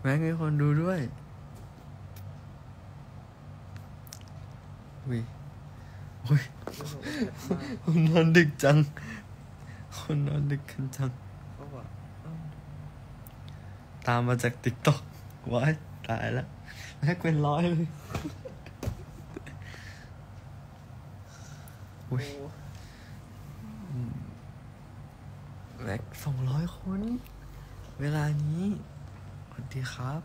แม็กมีคนดูด้วยวิโอ้ยคนนอนดึกจัง คนนอนดึกกันจัง ตามมาจากติ๊กต็อกว้ายตายแล้วแม็กเป็นร้อยเลยอุ้ยแม็กสองร้อยคน เวลานี้ วัสดีครับ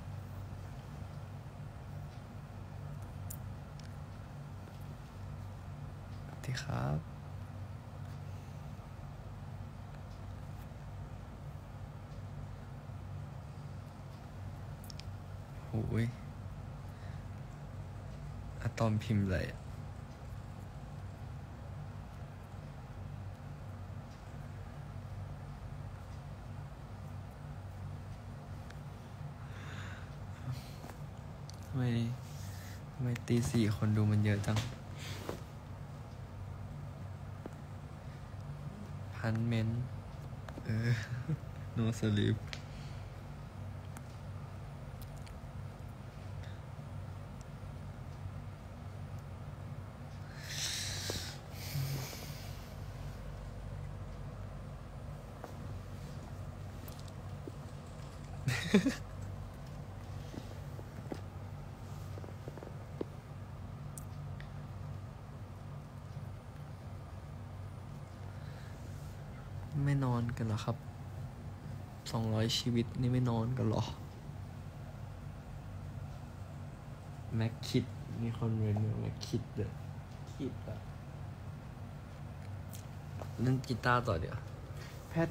สวัสดีครับโหยอะตอมพิมพ์อะไรอะ ไมทำไมตีสี่คนดูมันเยอะจัง พันเมนเออ โนสลิป ไม่นอนกันเหรอครับสองร้อยชีวิตนี่ไม่นอนกันเหรอ แม็กคิดมีคนเรียนแม็กคิดเด้อคิดอะเล่นกีตาร์ต่อเดี๋ยว แพท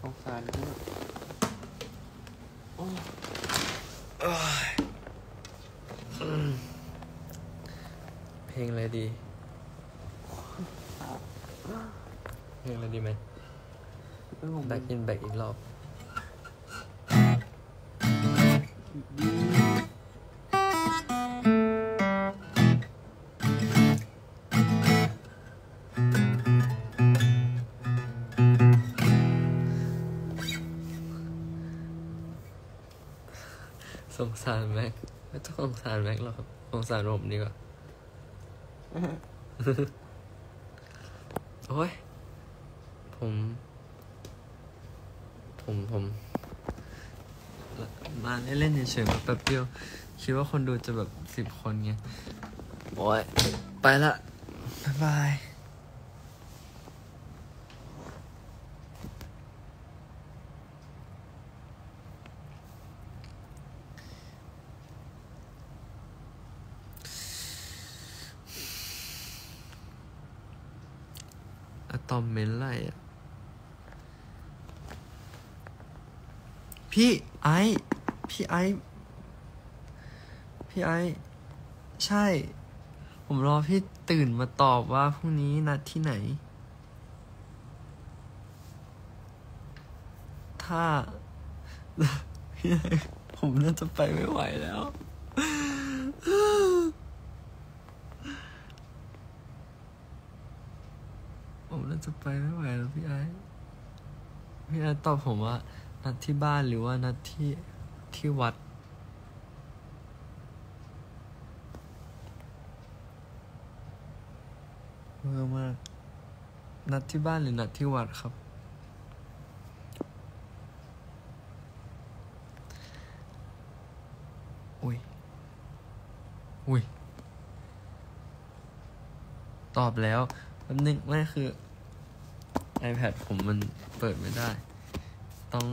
สงสารเพื่อนโอ้เพลงอะไรดีเพ ลงอะไรดีไหมเรื่องของแบ็กอินแบ็กอีกรอบ สงสารแม็กไม่ต้องสงสารแม็กหรอกครับสงสารผมดีกว่า โอ้ย ผม ผมผม มาเล่นๆเฉยๆมาแป๊บเดียว คิดว่าคนดูจะแบบสิบคนไงโอ้ยไปละบ๊ายบายอะตอมเมนไรอะ พี่ไอซ์พี่ไอซ์พี่ไอซ์ใช่ ผมรอพี่ตื่นมาตอบว่าพรุ่งนี้นัดที่ไหน ถ้าพี่ไอซ์ผมน่าจะไปไม่ไหวแล้วผมน่าจะไปไม่ไหวแล้วพี่ไอ้พี่ไอ้ตอบผมว่า นัดที่บ้านหรือว่านัดที่ที่วัด เวอร์มาก นัดที่บ้านหรือนัดที่วัดครับ อุ้ย อุ้ย ตอบแล้วแป๊บนึงไม่คือ iPad ผมมันเปิดไม่ได้ ต้อง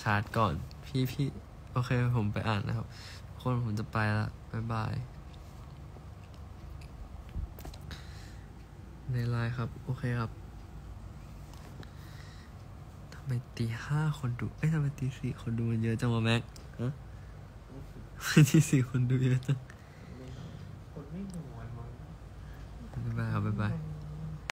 ชาร์จก่อน พี่พี่โอเคผมไปอ่านนะครับ คนผมจะไปละบายบาย ในไลน์ครับ โอเคครับทำไมตีห้าคนดู เอ้ยทำไมตีสี่คนดูมันเยอะจังวะแม็กฮะตีสี่คนดูเยอะจังบายบายครับบายบาย